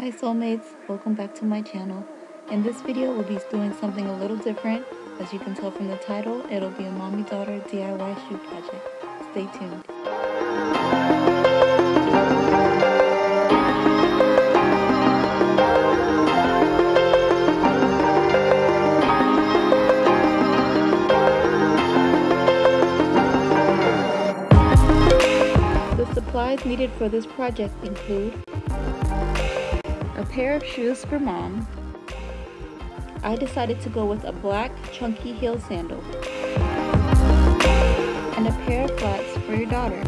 Hi solemates, welcome back to my channel. In this video we'll be doing something a little different. As you can tell from the title, it'll be a mommy-daughter DIY shoe project. Stay tuned. The supplies needed for this project include pair of shoes for mom. I decided to go with a black chunky heel sandal. And a pair of flats for your daughter.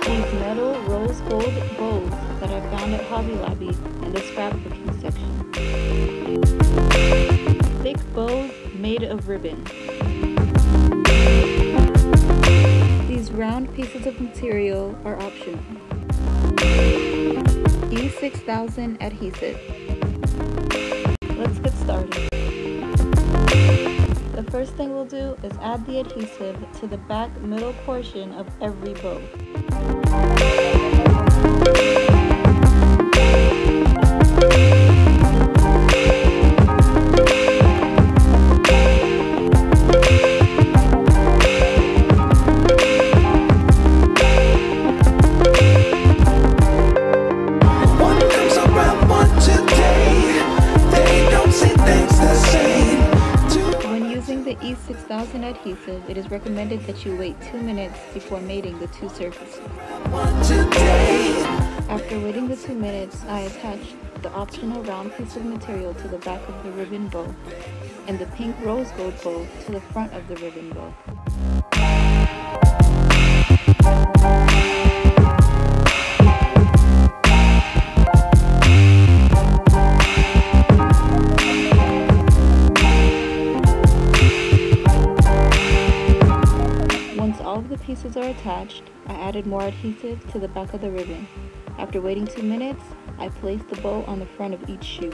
These metal rose gold bows that I found at Hobby Lobby in the scrapbooking section. Thick bows made of ribbon. These round pieces of material are optional. E6000 adhesive. Let's get started. The first thing we'll do is add the adhesive to the back middle portion of every bow. The E6000 adhesive, it is recommended that you wait 2 minutes before mating the two surfaces. After waiting the 2 minutes, I attached the optional round piece of material to the back of the ribbon bow and the pink rose gold bow to the front of the ribbon bow. Pieces are attached, I added more adhesive to the back of the ribbon. After waiting 2 minutes, I placed the bow on the front of each shoe.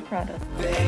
byproduct.